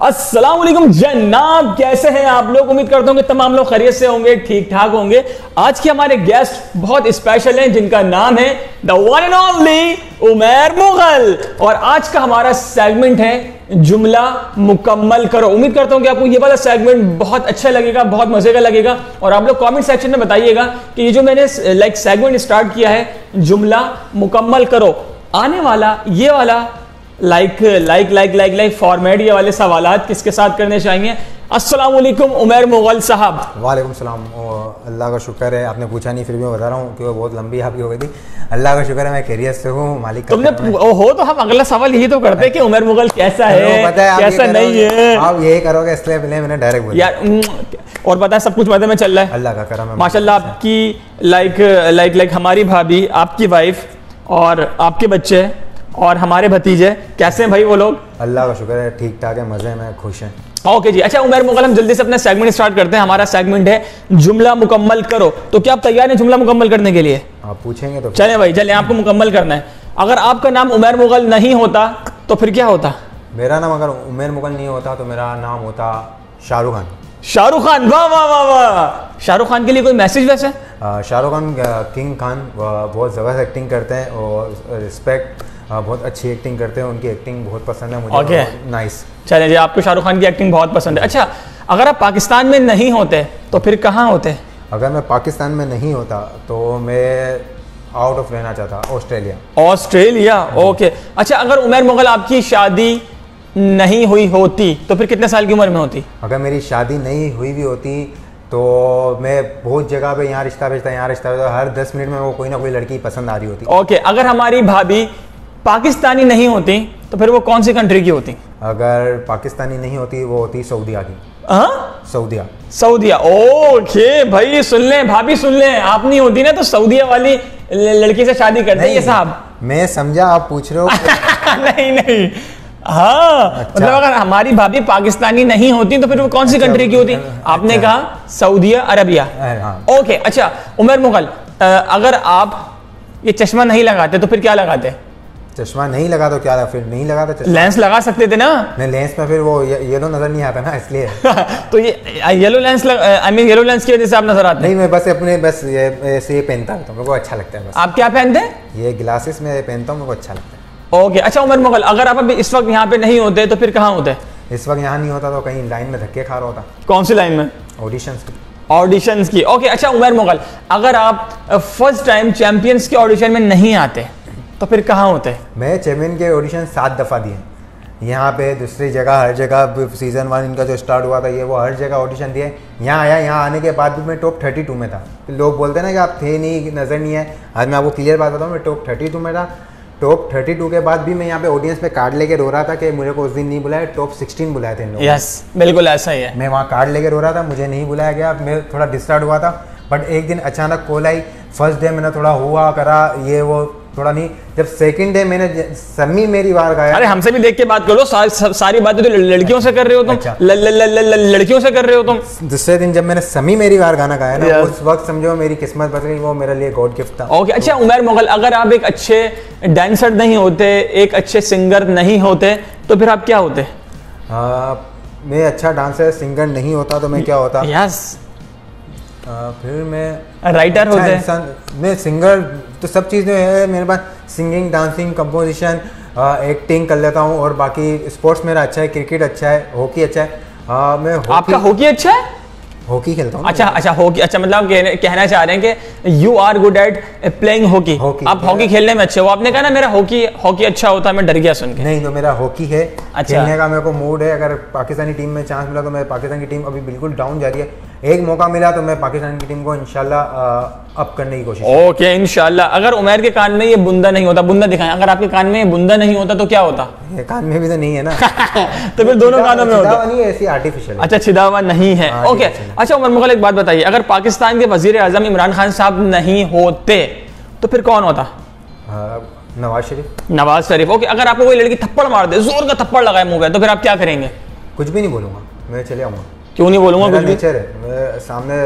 वालेकुम जनाब, कैसे हैं आप लोग? उम्मीद करता हूँ कि तमाम लोग खैरियत से होंगे ठीक ठाक होंगे। आज के हमारे गेस्ट बहुत स्पेशल हैं, जिनका नाम है the one and only Umar Mughal. और आज का हमारा सेगमेंट है जुमला मुकम्मल करो। उम्मीद करता हूँ कि आपको ये वाला सेगमेंट बहुत अच्छा लगेगा, बहुत मज़े का लगेगा। और आप लोग कमेंट सेक्शन में बताइएगा कि ये जो मैंने लाइक सेगमेंट स्टार्ट किया है, जुमला मुकम्मल करो। आने वाला, ये वाला like like like like like format ये वाले सवाल किसके साथ करने चाहिए? अस्सलाम वालेकुम उमर मुगल साहब। वालेकुम सलाम अल्लाह का शुक्र है आपने पूछा नहीं फिर भी मैं बता रहा हूँ कि वो बहुत लंबी आपकी हो गई थी। अल्लाह का शुक्र है मैं खैरियत से हूँ मालिक तुमने हो। तो हम अगला सवाल यही तो करते हैं कि उमर मुगल कैसा है पता है कैसा नहीं है। आप यही करोगे इसलिए मैंने डायरेक्ट बोला। यार और पता है सब कुछ मज़े में चल रहा है। अल्लाह का करम है माशाल्लाह आपकी लाइक लाइक लाइक हमारी भाभी आपकी वाइफ और आपके बच्चे और हमारे भतीजे कैसे हैं भाई वो लोग? अल्लाह का शुक्र है ठीक ठाक है मज़े में खुश हैं। ओके जी अच्छा उमर मुगल हम जल्दी से अपना सेगमेंट स्टार्ट करते हैं। हमारा सेगमेंट है जुमला मुकम्मल करो। तो क्या आप तैयार हैं जुमला मुकम्मल करने के लिए? आप पूछेंगे तो चलें भाई चलें आपको मुकम्मल करना है। अगर आपका नाम उमर मुगल नहीं होता तो फिर क्या होता? मेरा नाम अगर उमेर मुगल नहीं होता तो मेरा नाम होता शाहरुख खान। शाहरुख खान वाह वाह वाह वाह। शाहरुख खान के लिए कोई मैसेज वैसे? शाहरुख खान किंग खान बहुत ज़बरदस्त एक्टिंग करते हैं और रिस्पेक्ट बहुत अच्छी एक्टिंग करते हैं उनकी एक्टिंग बहुत पसंद है मुझे Okay. नाइस चलें जी आपको शाहरुख खान की एक्टिंग बहुत पसंद है। अच्छा अगर आप पाकिस्तान में नहीं होते तो फिर कहाँ होते? अगर मैं पाकिस्तान में नहीं होता तो मैं आउट ऑफ़ रहना चाहता ऑस्ट्रेलिया ऑस्ट्रेलिया ओके अच्छा अगर उमर मुगल आपकी शादी नहीं हुई होती तो फिर कितने साल की उम्र में होती? अगर मेरी शादी नहीं हुई भी होती तो मैं बहुत जगह पे यहाँ रिश्ता भेजता यहाँ रिश्ता भेजता हर दस मिनट में वो कोई ना कोई लड़की पसंद आ रही होती। ओके अगर हमारी भाभी पाकिस्तानी नहीं होती तो फिर वो कौन सी कंट्री की होती? अगर पाकिस्तानी नहीं होती वो होती सऊदिया की। हाँ? सऊदिया सऊदिया ओके भाई सुन लें भाभी सुन लें। आप नहीं होती ना तो सऊदिया वाली लड़की से शादी करते हैं ये साहब। मैं समझा आप पूछ रहे हो। नहीं नहीं। हाँ मतलब अगर हमारी भाभी पाकिस्तानी नहीं होती तो फिर वो कौन सी अच्छा, कंट्री की होती? आपने अच्छा। कहा सऊदिया अरबिया। हाँ। ओके अच्छा उमर मुगल अगर आप ये चश्मा नहीं लगाते तो फिर क्या लगाते? चश्मा नहीं लगा तो क्या था? फिर नहीं लगा तो लेंस लगा सकते थे ना? नहीं लेंस में फिर वो ये, ये तो नज़र नहीं आता ना इसलिए। तो ये yellow lens I mean yellow lens की वजह से आप नज़र आते नहीं मैं बस अपने बस ये ऐसे ये पहनता रहता हूँ मेरे को अच्छा लगता है बस। आप क्या पहनते हैं? ये ग्लासेस में पहनता हूँ मेरे को अच्छा लगता है। ओके अच्छा उमर मुगल अगर आप अभी इस वक्त यहाँ पे नहीं होते तो फिर कहाँ होते? इस वक्त यहाँ नहीं होता तो कहीं लाइन में धक्के खा रहा होता। कौन सी लाइन में? ऑडिशंस ऑडिशंस की। ओके अच्छा उमर मुगल अगर आप फ़र्स्ट टाइम चैंपियंस के ऑडिशन में नहीं आते तो फिर कहाँ होते हैं? मैं चैम्पियन के ऑडिशन सात दफ़ा दिए। यहाँ पे दूसरी जगह हर जगह सीज़न वन इनका जो स्टार्ट हुआ था ये वो हर जगह ऑडिशन दिए। यहाँ आया यहाँ आने के बाद भी मैं टॉप थर्टी टू में था। लोग बोलते हैं ना कि आप थे नहीं नज़र नहीं है। आज मैं आपको क्लियर बात बताऊँ मैं टॉप थर्टी टू में था। टॉप थर्टी टू के बाद भी मैं यहाँ पे ऑडियंस पे कार्ड लेके रो रहा था कि मुझे को उस दिन नहीं बुलाया टॉप सिक्सटीन बुलाए थे लोगों। यस बिल्कुल ऐसा ही है। मैं वहाँ कार्ड लेके रो रहा था मुझे नहीं बुलाया गया। मैं थोड़ा डिस्टर्ब हुआ था बट एक दिन अचानक कॉल आई। फ़र्स्ट डे मैंने थोड़ा हुआ करा ये वो थोड़ा नहीं जब सेकंड डे मैंने सम्मी मेरी बार गाया। अरे हमसे भी देख के बात करो सा, सा, सारी बातें तो लड़कियों से कर रहे हो तुम। अच्छा। लड़कियों से कर रहे हो तुम। दूसरे दिन जब मैंने समी मेरी बार गाना गाया ना उस वक्त समझो मेरी किस्मत बच गई वो मेरे लिए गॉड गिफ्ट था। ओके अच्छा उमर मुगल अगर आप एक अच्छे डांसर नहीं होते एक अच्छे सिंगर नहीं होते तो फिर आप क्या होते? मैं अच्छा डांसर सिंगर नहीं होता तो मैं क्या होता? यस फिर मैं राइटर अच्छा होते इंसान मैं सिंगर तो सब चीज़ें है मेरे पास सिंगिंग डांसिंग कंपोजिशन एक्टिंग कर लेता हूँ और बाकी स्पोर्ट्स मेरा अच्छा है क्रिकेट अच्छा है हॉकी अच्छा है। आ, मैं आपका हॉकी अच्छा है? हॉकी खेलता हूँ। अच्छा अच्छा हॉकी अच्छा मतलब कहने- कहना चाह रहे हैं कि you are good at playing hockey आप हॉकी खेलने में अच्छे हो। आपने कहा ना मेरा हॉकी हॉकी अच्छा होता है मैं डर गया सुन के। नहीं तो मेरा हॉकी है। अच्छा। खेलने का मेरे को मूड है। अगर पाकिस्तानी टीम में चांस मिला तो मैं पाकिस्तान की टीम अभी बिल्कुल डाउन जा रही है। एक मौका मिला तो मैं पाकिस्तान की टीम को इंशाल्लाह अप करने की कोशिश ओके इंशाल्लाह। अगर उमेर के कान में ये बुंदा नहीं होता बुंदा दिखाएँ। अगर आपके कान में बुंदा नहीं होता तो क्या होता? ये कान में भी तो नहीं है ना। तो फिर दोनों कानों में होता। नहीं ऐसी आर्टिफिशियल अच्छा छिदा हुआ नहीं है। हाँ, ओके अच्छा उमर मुगल एक बात बताइए। अगर पाकिस्तान के वज़ीर आज़म इमरान खान साहब नहीं होते तो फिर कौन होता? नवाज़ शरीफ। नवाज़ शरीफ। ओके अगर आपको कोई लड़की थप्पड़ मार दे ज़ोर का थप्पड़ लगाए मुँह पे तो फिर आप क्या करेंगे? कुछ भी नहीं बोलूँगा। मैं चले आऊँगा। क्यों नहीं बोलूँगा मेरा कुछ नेचर है। मैं सामने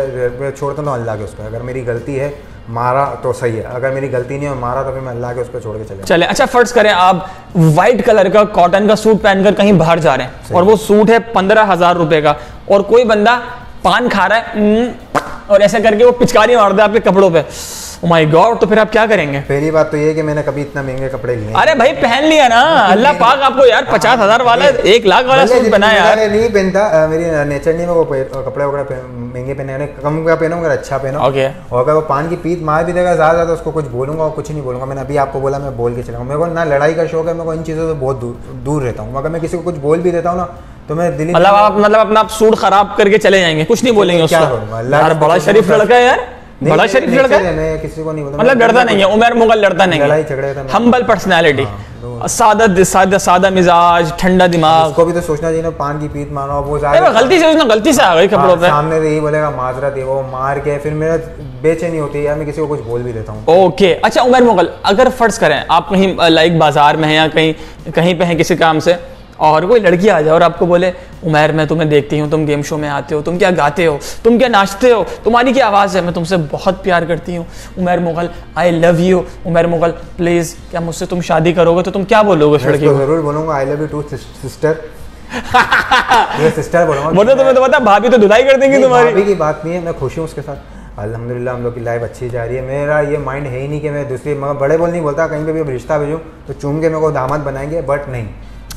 मैं छोड़ता हूँ अल्लाह के उस पर। अगर मेरी गलती है मारा तो सही है। अगर मेरी गलती नहीं है मारा तो फिर मैं अल्लाह के उस पर छोड़ के चले चले। अच्छा फ़र्ज़ करें आप व्हाइट कलर का कॉटन का सूट पहनकर कहीं बाहर जा रहे हैं और वो सूट है पंद्रह हज़ार रुपए का और कोई बंदा पान खा रहा है "हम्म", और ऐसे करके वो पिचकारी मार दे आपके कपड़ों माय गॉड तो फिर आप क्या करेंगे? पहली बात तो ये है कि मैंने कभी इतना महँगे कपड़े लिए अरे भाई पहन लिया ना। अल्लाह पाक आपको यार पचास हज़ार वाला एक लाख वाला सूट जितनी बना यार। नहीं पहनता मेरी नेचर नहीं मैं वो कपड़े वगैरह महँगे पहने कम का पहनो मगर अच्छा पहनो। Okay. और अगर वो पान की पीत मार भी देगा ज़्यादा ज़्यादा उसको कुछ बोलूँगा और कुछ नहीं बोलूँगा। मैंने अभी आपको बोला मैं बोल के चलाऊँगा मेरे को ना लड़ाई का शौक है मेरे को इन चीज़ों से बहुत दूर दूर रहता हूँ। अगर मैं किसी को कुछ बोल भी देता हूँ ना तो मैं दिल्ली मतलब आप मतलब अपना सूट खराब करके चले जाएँगे कुछ नहीं बोलेंगे क्या उसको। यार बड़ा शरीफ लड़का है यार। बड़ा शरीफ लड़का है, है किसी को नहीं मतलब डरता नहीं है उमर मुगल डरता नहीं लड़ाई है झगड़े का मैं- हम्बल पर्सनैलिटी हाँ, सादा सादा सादा मिजाज ठंडा दिमाग। उसको भी तो सोचना चाहिए ना पान की पीत मारो वो गलती से उसने गलती से आ गई कपड़ों हाँ, पे। सामने से यही बोलेगा माजरत है वो मार के फिर मेरा बेचैनी होती है यार मैं किसी को कुछ बोल भी देता हूँ। ओके अच्छा उमर मुगल अगर फ़र्ज़ करें आप कहीं लाइक बाज़ार में हैं या कहीं कहीं पे हैं किसी काम से और कोई लड़की आ जाए और आपको बोले उमर मैं तुम्हें देखती हूँ तुम गेम शो में आते हो तुम क्या गाते हो तुम क्या नाचते हो तुम्हारी क्या आवाज़ है मैं तुमसे बहुत प्यार करती हूँ। Umar Mughal I love you Umar Mughal please क्या मुझसे तुम शादी करोगे तो तुम क्या बोलोगे उस लड़की को? ज़रूर बोलूँगा I love you too sister sister बोलूँगा बोलो तुम्हें तो पता भाभी तो धुलाई कर देंगी तुम्हारी। भाभी की बात नहीं है मैं खुश हूँ उसके साथ। अल्हम्दुलिल्लाह हम लोग की लाइफ अच्छी जा रही है। मेरा ये माइंड है ही नहीं कि मैं दूसरी मगर बड़े बोल नहीं बोलता कहीं पे भी अब रिश्ता भेजूँ तो चूम के मेरे को दामाद बनाएँगे बट नहीं।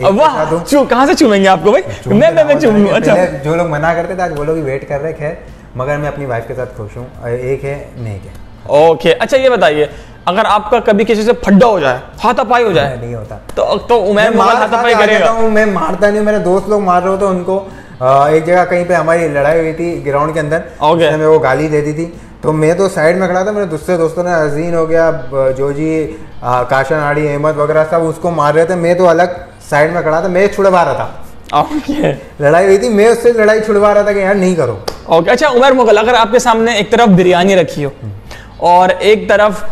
वाह कहाँ से चूमेंगे आपको भाई? मैं मैं मैं चूम अच्छा। जो लोग मना करते थे आज वो लोग वेट कर रहे खैर मगर मैं अपनी वाइफ के साथ खुश हूँ एक है नेक है। ओके अच्छा ये बताइए अगर आपका कभी किसी से फड्डा हो जाए हाथापाई हो जाए नहीं होता। तो तो उमर मैं मार हाथापाई करेगा। मैं मारता नहीं मेरे दोस्त लोग मार रहे हो तो उनको एक जगह कहीं पे हमारी लड़ाई हुई थी ग्राउंड के अंदर Okay. मेरे को गाली दे दी थी तो मैं तो साइड में खड़ा था मेरे दूसरे दोस्तों ने अजीन हो गया जोजी काशन आड़ी अहमद वगैरह सब उसको मार रहे थे मैं तो अलग साइड में खड़ा था मैं छुड़वा रहा था। ओके लड़ाई हुई थी मैं उससे लड़ाई छुड़वा रहा था कि यार नहीं करो। ओके अच्छा उमर मुगल अगर आपके सामने एक तरफ़ बिरयानी रखी हो और एक तरफ़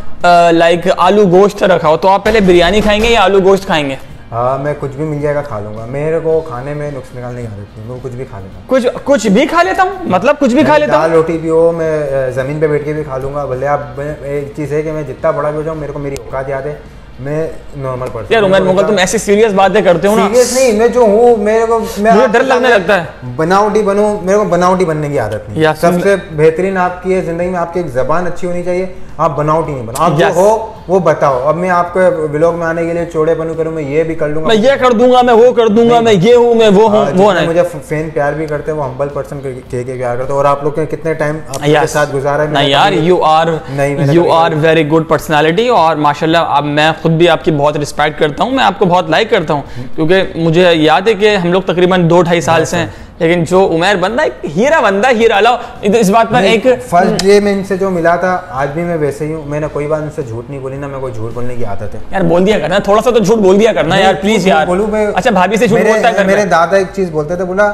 लाइक आलू गोश्त रखा हो तो आप पहले बिरयानी खाएँगे या आलू गोश्त खाएँगे? हाँ मैं कुछ भी मिल जाएगा खा लूँगा। मेरे को खाने में नुक्स निकाल नहीं आदत नहीं मैं कुछ भी खा लेता हूँ। कुछ कुछ भी खा लेता हूँ? मतलब कुछ भी खा लेता हूँ? रोटी भी हो मैं ज़मीन पे बैठ के भी खा लूँगा भले आप एक चीज़ है कि मैं जितना बड़ा भी हो जाऊँ मेरे को मेरी औकात याद है। मैं नॉर्मल पर्सन यार उमर मुगल तुम ऐसी सीरियस बातें करते हो ना। सीरियस नहीं मैं जो हूँ मेरे को मैं मुझे डर लगने लगता है। बनावटी बनूं मेरे को बनावटी बनने की आदत नहीं। सबसे बेहतरीन आपकी है ज़िंदगी में आपकी एक जबान अच्छी होनी चाहिए। आप बनावटी नहीं बनो आप yes. जो हो वो बताओ। अब मैं आपके व्लॉग में आने के लिए चौड़े बनू करूँ मैं ये भी कर लूँगा। मैं ये कर दूँगा मैं वो कर दूँगा मैं ये हूँ मैं वो हूँ हाँ, वो नहीं मुझे फ़ैन प्यार भी करते हैं वो हम्बल पर्सन के के प्यार करते हैं। और आप लोग के कितने टाइम आपके साथ गुजारा है नहीं यार यू आर नहीं, you are very good personality और माशाल्लाह अब मैं खुद भी आपकी बहुत रिस्पेक्ट करता हूँ मैं आपको बहुत लाइक करता हूँ। क्योंकि मुझे याद है कि हम लोग तकरीबन दो ढाई साल से हैं लेकिन जो उमेर बंदा एक हीरा बंदा हीरा लाओ। इस बात पर एक फ़र्स्ट डे में इनसे जो मिला था आज भी मैं वैसे ही हूँ। मैंने कोई बात इनसे झूठ नहीं बोली ना मैं कोई झूठ बोलने की आदत है। यार बोल दिया करना। थोड़ा सा तो झूठ बोल दिया करना यार प्लीज़ यार। बोलू मैं अच्छा भाभी से झूठ बोलता है मेरे दादा एक चीज़ बोलते थे बोला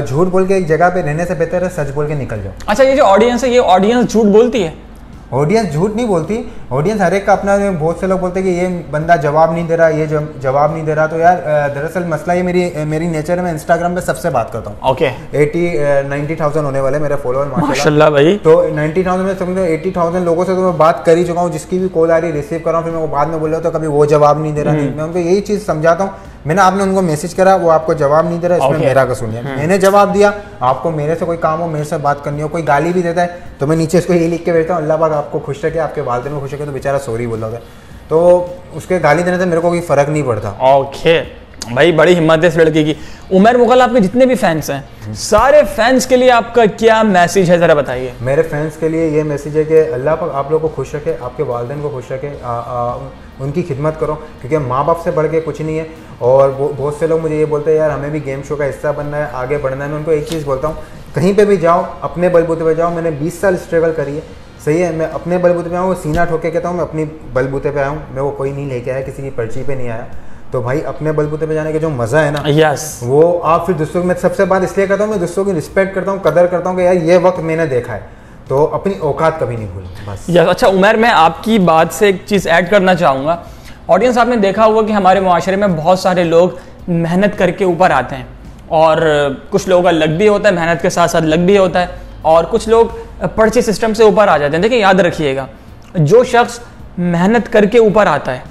झूठ बोल के एक जगह पे रहने से बेहतर है सच बोल के निकल जाओ। अच्छा ये जो ऑडियंस है ये ऑडियंस झूठ बोलती है? ऑडियंस झूठ नहीं बोलती। ऑडियंस हर एक का अपना बहुत से लोग बोलते हैं कि ये बंदा जवाब नहीं दे रहा ये जवाब नहीं दे रहा। तो यार दरअसल मसला ये मेरी मेरी नेचर है मैं इंस्टाग्राम पे सबसे बात करता हूँ। ओके एटी नाइन्टी थाउज़ेंड होने वाले मेरे फॉलोअर माशाल्लाह। माशाल्लाह भाई। तो नाइन्टी थाउज़ेंड में समझो एट्टी थाउज़ेंड लोगों से तो मैं बात कर ही चुका हूँ जिसकी भी कॉल आ रही रिसीव कर रहा हूँ फिर मैं वो बाद में बोल रहा हूँ तो कभी वो जवाब नहीं दे रहा। नहीं मैं उनको यही चीज़ समझाता हूँ मैंने आपने उनको मैसेज करा वो आपको जवाब नहीं दे रहा इसमें Okay. मेरा कसूर नहीं है। मैंने जवाब दिया आपको मेरे से कोई काम हो मेरे से बात करनी हो कोई गाली भी देता है तो मैं नीचे इसको यही लिख के भेजता हूँ अल्लाह पाक आपको खुश रखे आपके वालदेन को खुश रखे तो बेचारा सॉरी बोल रहा होता है। तो उसके गाली देने से मेरे को कोई फ़र्क नहीं पड़ता। ओके भाई बड़ी हिम्मत है इस लड़के की। उमर मुगल आपके जितने भी फैंस हैं सारे फैंस के लिए आपका क्या मैसेज है जरा बताइए। मेरे फैंस के लिए ये मैसेज है कि अल्लाह पाक आप लोगों को खुश रखे आपके वालदेन को खुश रखे उनकी खिदमत करो क्योंकि माँ बाप से बढ़ के कुछ नहीं है। और बहुत से लोग मुझे ये बोलते हैं यार हमें भी गेम शो का हिस्सा बनना है आगे बढ़ना है। मैं उनको एक चीज़ बोलता हूँ कहीं पे भी जाओ अपने बलबूते पे जाओ। मैंने 20 साल स्ट्रगल करी है। सही है मैं अपने बलबूते पे आऊँ सीना ठोके कहता हूँ मैं अपनी बलबूते पे आया हूँ। मैं वो कोई नहीं लेके आया किसी की पर्ची पे नहीं आया। तो भाई अपने बलबूते पे जाने का जो मज़ा है ना यस yes. वो आप फिर दूसरों की मैं सबसे बात इसलिए करता हूँ मैं दूसरों की रिस्पेक्ट करता हूँ कदर करता हूँ कि यार ये वक्त मैंने देखा है। तो अपनी औकात कभी नहीं भूलना, बस। अच्छा उमर, मैं आपकी बात से एक चीज़ ऐड करना चाहूँगा। ऑडियंस आपने देखा होगा कि हमारे माशरे में बहुत सारे लोग मेहनत करके ऊपर आते हैं। और कुछ लोगों का लग भी होता है, मेहनत के साथ साथ लग भी होता है। और कुछ लोग पर्ची सिस्टम से ऊपर आ जाते हैं। देखिए, याद रखिएगा, जो शख्स मेहनत करके ऊपर आता है,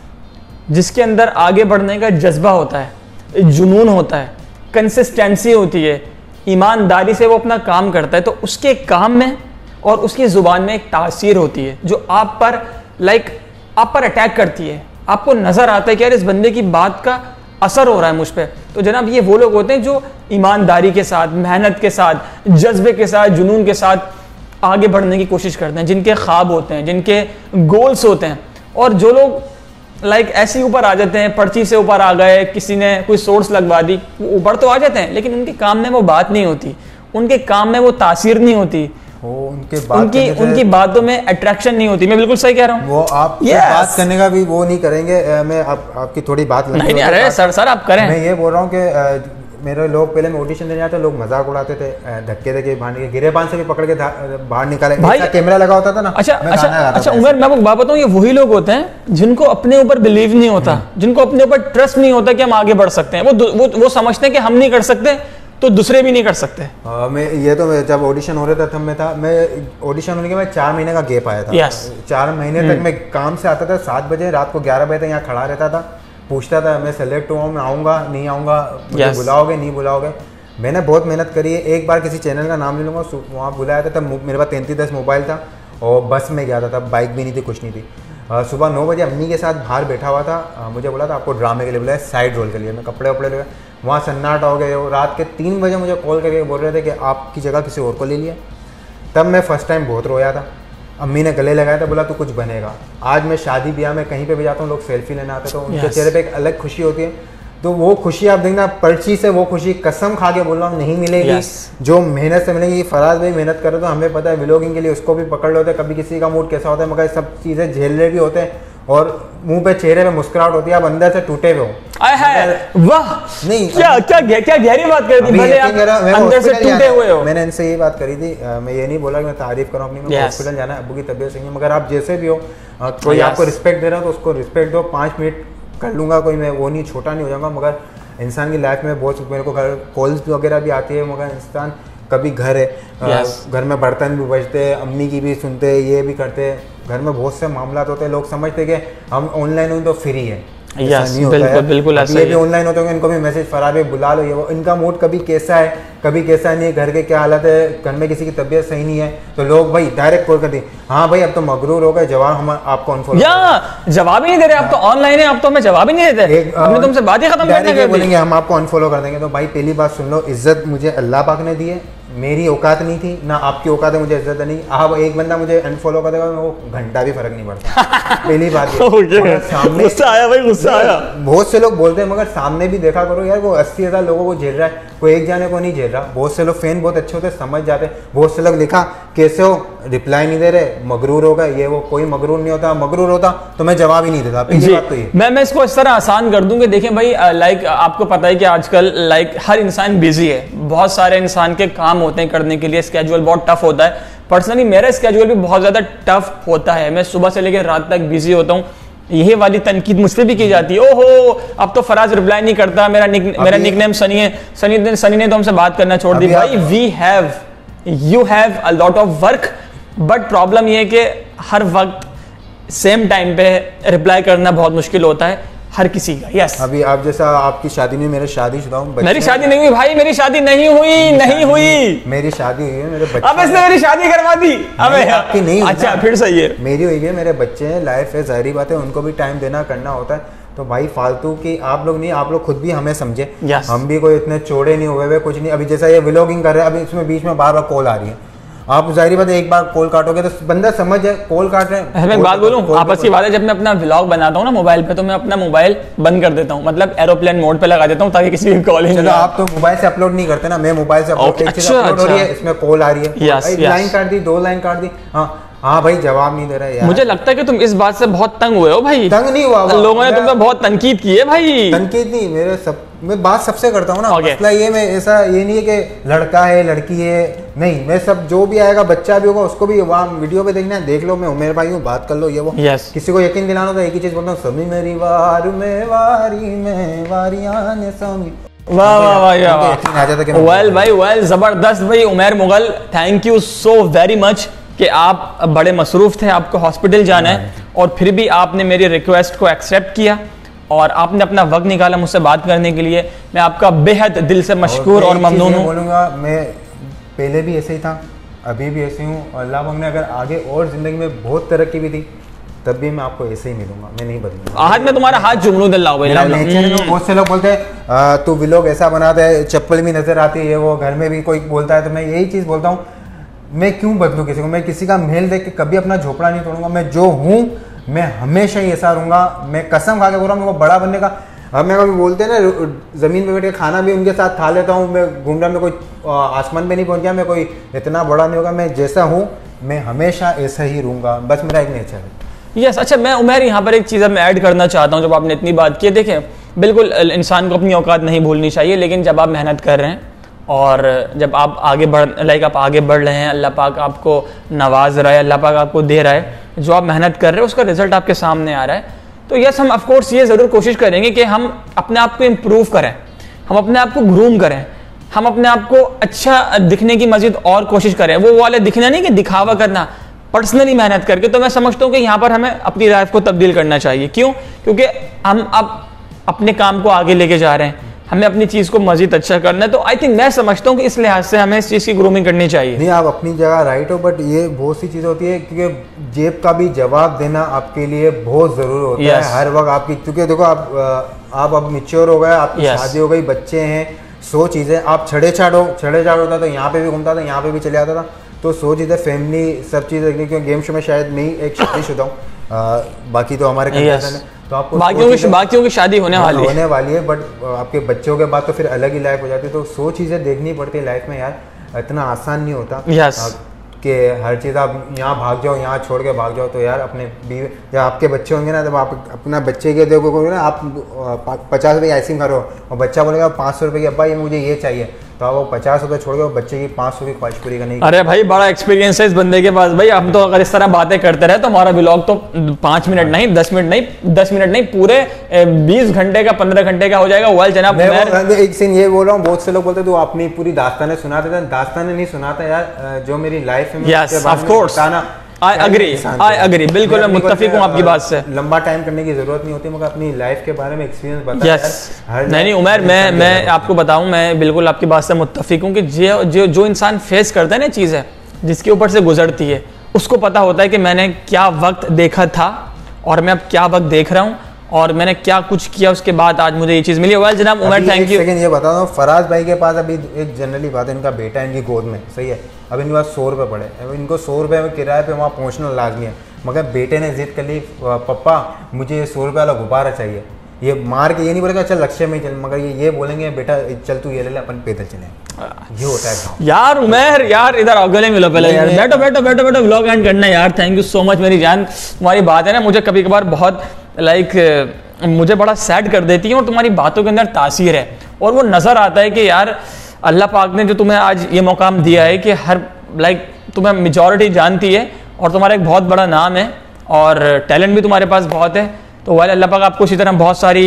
जिसके अंदर आगे बढ़ने का जज्बा होता है, जुनून होता है कंसिस्टेंसी होती है, ईमानदारी से वो अपना काम करता है तो उसके काम में और उसकी ज़ुबान में एक तासीर होती है, जो आप पर लाइक आप पर अटैक करती है। आपको नज़र आता है कि यार इस बंदे की बात का असर हो रहा है मुझ पर तो जनाब, ये वो लोग होते हैं जो ईमानदारी के साथ, मेहनत के साथ, जज्बे के साथ, जुनून के साथ आगे बढ़ने की कोशिश करते हैं, जिनके ख्वाब होते हैं, जिनके गोल्स होते हैं। और जो लोग लाइक ऐसे ही ऊपर आ जाते हैं, पर्ची से ऊपर आ गए, किसी ने कोई सोर्स लगवा दी, वो ऊपर तो आ जाते हैं, लेकिन उनके काम में वो बात नहीं होती। उनके काम में वो तासीर नहीं होती। वो उनके बात उनकी उनकी बातों में अट्रैक्शन नहीं होती मैं बिल्कुल सही कह रहा हूँ। वो आप Yes. बात करने का भी वो नहीं करेंगे मैं आप, आपकी थोड़ी बात नहीं नहीं हो अरे सर सर आप करें। मैं ये बोल रहा हूँ कि मेरे लोग पहले मैं ऑडिशन देने आते लोग मज़ाक उड़ाते थे धक्के धक्के बाहर निकले गिरेबान से भी पकड़ के बाहर निकाले। भाई- कैमरा लगा होता था ना अच्छा अच्छा अच्छा उमर मैं आपको बात बताऊँ ये वही लोग होते हैं जिनको अपने ऊपर बिलीव नहीं होता जिनको अपने ऊपर ट्रस्ट नहीं होता कि हम आगे बढ़ सकते हैं। वो वो वो समझते हैं कि हम नहीं कर सकते तो दूसरे भी नहीं कर सकते। हाँ, मैं ये तो मैं जब ऑडिशन हो रहा था तब मैं था मैं ऑडिशन होने के बाद चार महीने का गैप आया था। Yes. चार महीने तक मैं काम से आता था सात बजे रात को ग्यारह बजे तक यहाँ खड़ा रहता था। पूछता था मैं सेलेक्ट हुआ मैं आऊँगा नहीं आऊँगा? Yes. बुलाओगे नहीं बुलाओगे? मैंने बहुत मेहनत करी है एक बार किसी चैनल का नाम ले लूँगा वहाँ बुलाया था तब मेरे पास तैंतीस दस मोबाइल था और बस में गया था तब बाइक भी नहीं थी कुछ नहीं थी। सुबह नौ बजे अम्मी के साथ बाहर बैठा हुआ था मुझे बोला था आपको ड्रामे के लिए बुलाया साइड रोल के लिए मैं कपड़े वपड़े ले वहाँ सन्नाटा हो वो रात के तीन बजे मुझे कॉल करके बोल रहे थे कि आपकी जगह किसी और को ले लिया। तब मैं फ़र्स्ट टाइम बहुत रोया था। अम्मी ने गले लगाया था बोला तू कुछ बनेगा। आज मैं शादी ब्याह में कहीं पे भी जाता हूँ लोग सेल्फी लेने आते हैं, तो उनके Yes. चेहरे पे एक अलग खुशी होती है। तो वो खुशी आप देखना पर्ची से वो खुशी कसम खा के बोल रहा हूँ नहीं मिलेगी। Yes. जो मेहनत से मिलेगी फराज भाई मेहनत करे तो हमें पता है व्लॉगिंग के लिए उसको भी पकड़ लेते कभी किसी का मूड कैसा होता है मगर सब चीज़ें झेल रहे भी होते हैं। और मुँह पे चेहरे पे मुस्कुराहट होती है आप अंदर से टूटे हुए हो। आय है वाह। नहीं, क्या क्या क्या गहरी बात कर दी भले आप अंदर से टूटे हुए हो। मैंने इनसे ये बात करी थी मैं ये नहीं बोला कि मैं तारीफ़ करूँ अपनी मैं हॉस्पिटल जाना है अबू की तबीयत सही है मगर आप जैसे भी हो कोई आपको रिस्पेक्ट दे रहा है तो उसको रिस्पेक्ट दो पाँच मिनट कर लूँगा कोई मैं वो नहीं छोटा नहीं हो जाऊँगा मगर इंसान की लाइफ में बहुत मेरे को घर कॉल्स वगैरह भी आती है मगर इंसान कभी घर है Yes. घर में बर्तन भी बजते हैं अम्मी की भी सुनते हैं ये भी करते हैं। घर में बहुत से मामला होते हैं लोग समझते कि हम ऑनलाइन हुई तो फ्री है। Yes, नहीं होता बिल्कुल, है। बिल्कुल ऐसा ये भी ऑनलाइन होते होंगे इनको भी मैसेज फराब है बुला लो ये वो इनका मूड कभी कैसा है कभी कैसा नहीं है घर के क्या हालत है घर में किसी की तबीयत सही नहीं है तो लोग भाई डायरेक्ट कॉल कर दी हाँ भाई अब तो मगरूर हो गए जवाब हम आपको जवाब ही नहीं दे रहे आप तो ऑनलाइन है आप तो हमें जवाब ही नहीं देते। हमने तुमसे बात ही खत्म कर बोलेंगे हम आपको अनफॉलो कर देंगे तो भाई पहली बात सुन लो इज़्ज़त मुझे अल्लाह पाक ने दी है मेरी औकात नहीं थी ना आपकी औकात है मुझे इज़्ज़त नहीं। आप एक बंदा मुझे अनफॉलो कर देगा वो घंटा भी फ़र्क नहीं पड़ता। पहली बात। सामने गुस्सा आया भाई गुस्सा आया। बहुत से लोग बोलते हैं मगर सामने भी देखा करो यार वो अस्सी हज़ार लोगों को झेल रहा है। कोई एक जाने को नहीं झेल रहा। बहुत से लोग फ़ैन बहुत अच्छे होते समझ जाते बहुत से लोग लिखा कैसे हो? रिप्लाई नहीं दे रहे मगरूर होगा ये वो कोई मगरूर नहीं होता मगरूर होता तो मैं जवाब ही नहीं देता। पहली बात तो ये मैं मैं इसको इस तरह आसान कर दूँ कि देखें भाई लाइक आपको पता है कि आजकल लाइक हर इंसान बिज़ी है। बहुत सारे इंसान के काम होते हैं करने के लिए। स्केजुअल बहुत टफ होता है। पर्सनली मेरा स्केजुअल भी बहुत ज़्यादा टफ होता है। मैं सुबह से लेकर रात तक बिज़ी होता हूँ। यही वाली तनकीद मुझ पर भी की जाती है। ओहो अब तो फराज रिप्लाई नहीं करता मेरा निक, मेरा निक नेम सनी है। सनी ने सनी ने तो हमसे बात करना छोड़ दी। भाई we have you have a lot of work but problem यह है कि हर वक्त सेम टाइम पे रिप्लाई करना बहुत मुश्किल होता है। हर किसी का यस अभी आप जैसा आपकी शादी में मेरे शादी शुदा हूँ मेरी शादी नहीं हुई भाई मेरी शादी नहीं हुई नहीं हुई। मेरी शादी हुई है मेरे बच्चे अब इसने मेरी शादी करवा दी। अबे आपकी नहीं हुई अच्छा फिर सही है। मेरी हुई है मेरे बच्चे हैं लाइफ है जहरी बात है उनको भी टाइम देना करना होता है। तो भाई फालतू की आप लोग नहीं आप लोग खुद भी हमें समझे. हम भी कोई इतने चौड़े नहीं हुए हुए कुछ नहीं। अभी जैसा ये व्लॉगिंग कर रहे हैं अभी इसमें बीच में बार बार कॉल आ रही है। आप ज़ाहिर बात है एक बार कॉल काटोगे तो बंदा समझ जाए कॉल काट रहे हैं। मैं बात बोलूँ आपस की बात है जब मैं अपना व्लॉग बनाता हूँ ना मोबाइल पे तो मैं अपना मोबाइल बंद कर देता हूँ। मतलब एरोप्लेन मोड पे लगा देता हूँ ताकि किसी की कॉल ही चलो आप तो मोबाइल से अपलोड नहीं करते ना मैं मोबाइल से अपलोड अच्छा, हो रही है अच्छा। इसमें कॉल आ रही है। लाइन काट दी दो लाइन काट दी। हाँ हाँ भाई जवाब नहीं दे रहा यार। मुझे लगता है कि तुम इस बात से बहुत तंग हुए हो भाई। तंग नहीं हुआ। लोगों ने तुम पे बहुत तनकीद की है भाई। तनकीद नहीं मेरे सब मैं बात सबसे करता हूँ ना Okay. मसला ये मैं ऐसा ये नहीं है कि लड़का है लड़की है नहीं मैं सब जो भी आएगा बच्चा भी होगा उसको भी वहाँ वीडियो पे देखना है देख लो मैं उमेर भाई हूँ बात कर लो ये वो। Yes. किसी को यकीन दिलाना तो एक ही चीज़ बोलता हूँ समी मेरी वार में वारी में वारियाँ ने समी। वाह वाह वाह वेल भाई वेल ज़बरदस्त भाई Umer Mughal. Thank you so very much कि आप बड़े मसरूफ़ थे आपको हॉस्पिटल जाना है। और फिर भी आपने मेरी रिक्वेस्ट को एक्सेप्ट किया। और आपने अपना वक्त निकाला मुझसे बात करने के लिए। मैं आपका बेहद दिल से मशहूर और ममनून हूँ। बोलूँगा मैं पहले भी ऐसे ही था अभी भी ऐसे हूँ और अल्लाह पाक ने अगर आगे और ज़िंदगी में बहुत तरक्की भी दी तब भी मैं आपको ऐसे ही मिलूँगा मैं नहीं बदलूँगा। आज मैं तुम्हारा हाथ जुमलू दिल्ला मेरा nature है, बहुत से लोग बोलते हैं "आ, तू व्लॉग ऐसा बनाता है चप्पल भी नज़र आती है वो घर में भी कोई बोलता है तो मैं यही चीज़ बोलता हूँ मैं क्यों बदलूँ किसी को? मैं किसी का मेल देख के कभी अपना झोपड़ा नहीं तोड़ूँगा मैं जो हूँ मैं हमेशा ही ऐसा रहूँगा, मैं कसम खा के बोल रहा हूँ, मेरे को बड़ा बनने का। अब मैं कभी बोलते हैं ना ज़मीन पे बैठ के खाना भी उनके साथ खा लेता हूँ, मैं घूम रहा मैं कोई आसमान पे नहीं पहुँच गया, मैं कोई इतना बड़ा नहीं होगा, मैं जैसा हूँ, मैं हमेशा ऐसा ही रहूँगा। बस मेरा एक नेचर है। यस अच्छा मैं उमेर यहाँ पर एक चीज़ मैं ऐड करना चाहता हूँ, जब आपने इतनी बात की है देखें बिल्कुल इंसान को अपनी औकात नहीं भूलनी चाहिए, लेकिन जब आप मेहनत कर रहे हैं, और जब आप आगे बढ़ लाइक आप आगे बढ़ रहे हैं, अल्लाह पाक आपको नवाज़ रहा है, अल्लाह पाक आपको दे रहा है जो आप मेहनत कर रहे हो, उसका रिज़ल्ट आपके सामने आ रहा है। तो यस हम ऑफकोर्स ये ज़रूर कोशिश करेंगे कि हम अपने आप को इम्प्रूव करें, हम अपने आप को ग्रूम करें, हम अपने आप को अच्छा दिखने की मजीद और कोशिश करें। वो वाले दिखना नहीं कि दिखावा करना पर्सनली मेहनत करके। तो मैं समझता हूँ कि यहाँ पर हमें अपनी लाइफ को तब्दील करना चाहिए। क्यों? क्योंकि हम अब अपने काम को आगे लेके जा रहे हैं। हमें अपनी चीज़ को मजीद अच्छा करना है तो आई थिंक मैं समझता हूँ कि इस लिहाज से हमें इस चीज़ की ग्रूमिंग करनी चाहिए नहीं आप अपनी जगह राइट हो बट ये बहुत सी चीज़ होती है क्योंकि जेब का भी जवाब देना आपके लिए बहुत ज़रूरी होता Yes. है हर वक्त आपकी क्योंकि देखो आप आप अब मिच्योर हो गए आपकी Yes. शादी हो गई बच्चे हैं सो चीज़ें आप छड़े छाड़ो छड़े छाड़ होता तो यहाँ पे भी घूमता था यहाँ पे भी चले आता था तो सो चीज़ें फैमिली सब चीज़ें क्योंकि गेम शो में शायद मैं एक शादीशुदा हूँ बाकी तो हमारे Yes. हैं। तो आपको बाकियों की बाकियों की शादी होने वाली है। होने वाली है बट आपके बच्चों के बाद तो फिर अलग ही लाइफ हो जाती है। तो सो चीज़ें देखनी पड़ती है लाइफ में यार। इतना आसान नहीं होता। Yes. आ, कि हर चीज़ आप यहाँ भाग जाओ यहाँ छोड़ के भाग जाओ तो यार अपने बीवी या आपके बच्चे होंगे ना जब आप अपना बच्चे के देखो ना आप पचास रुपये की आइसक्रीम खा और बच्चा बोलेगा पाँच सौ रुपये की अब्बा ये मुझे ये चाहिए। तो वो पचास रुपये छोड़ के बच्चे की पाँच सौ की ख्वाहिश पूरी करने अरे भाई बड़ा एक्सपीरियंस है इस बंदे के पास। भाई हम तो अगर इस तरह बातें करते रहे तो हमारा ब्लॉग तो पाँच मिनट नहीं दस मिनट नहीं दस मिनट नहीं पूरे बीस घंटे का पंद्रह घंटे का हो जाएगा। वेल जनाब एक सीन ये बोल रहा हूँ बहुत से लोग बोलते हैं, तू अपनी पूरी दास्तानें सुनाते थे दास्तानें नहीं सुनाता यार जो मेरी लाइफ में Yes, अग्री आई agree, बिल्कुल मैं मुतफिक मुत्तफिक हूँ आपकी बात से। लंबा टाइम करने की ज़रूरत नहीं होती मगर अपनी लाइफ के बारे में एक्सपीरियंस यस नहीं नहीं उमर मैं मैं आपको बताऊँ मैं बिल्कुल आपकी बात से मुतफिक हूँ कि जो जो जो इंसान फेस करता है ना चीज़ें जिसके ऊपर से गुजरती है उसको पता होता है कि मैंने क्या वक्त देखा था और मैं अब क्या वक्त देख रहा हूँ और मैंने क्या कुछ किया उसके बाद आज मुझे ये चीज़ मिली। वेल जनाब उमर थैंक यू लेकिन ये बता दो फराज भाई के पास अभी एक जनरली बात है इनका बेटा है इनकी गोद में सही है? अब इनके पास सौ रुपये पड़े अब इनको सौ रुपये में किराए पे वहाँ पहुँचना लाजमी है। मगर बेटे ने जिद कर ली पप्पा मुझे ये सौ रुपये वाला गुब्बारा चाहिए। ये मार के ये नहीं बोलेगा चल लक्ष्य में चल। मगर ये ये बोलेंगे बेटा चल तू ये ले ले अपन पैदल चले। ये होता है यार उमेर यार इधर गले मिलो पहले। यार बैठो बैठो बैठो बैठो व्लॉग एंड करना यार। थैंक यू सो मच मेरी जान। तुम्हारी बात है ना मुझे कभी कभार बहुत लाइक मुझे बड़ा सैड कर देती है और तुम्हारी बातों के अंदर तासीर है। और वो नज़र आता है कि यार अल्लाह पाक ने जो तुम्हें आज ये मौकाम दिया है कि हर लाइक तुम्हें मेजॉरिटी जानती है और तुम्हारा एक बहुत बड़ा नाम है और टैलेंट भी तुम्हारे पास बहुत है। तो वाले अल्लाह पाक आपको इसी तरह बहुत सारी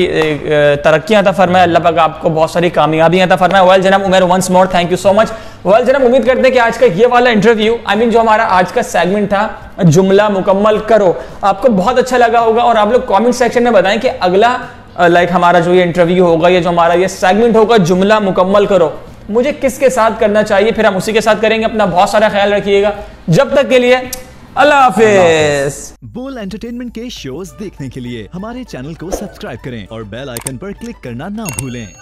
तरक्कियाँ अता फरमाए, अल्लाह पाक आपको बहुत सारी कामयाबियाँ अता फरमाए। वेल जनाब, Umer once more thank you so much well जनाब, उम्मीद करते हैं कि आज का ये वाला इंटरव्यू आई मीन जो हमारा आज का सेगमेंट था, जुमला मुकम्मल करो, आपको बहुत अच्छा लगा होगा। और आप लोग कॉमेंट सेक्शन में बताएँ कि अगला लाइक हमारा जो ये इंटरव्यू होगा, या जो हमारा ये सेगमेंट होगा, जुमला मुकम्मल करो। मुझे किसके साथ करना चाहिए? फिर हम उसी के साथ करेंगे। अपना बहुत सारा ख्याल रखिएगा। जब तक के लिए अल्लाह हाफिज। बोल एंटरटेनमेंट के शोज़ देखने के लिए हमारे चैनल को सब्सक्राइब करें और बेल आइकन पर क्लिक करना ना भूलें।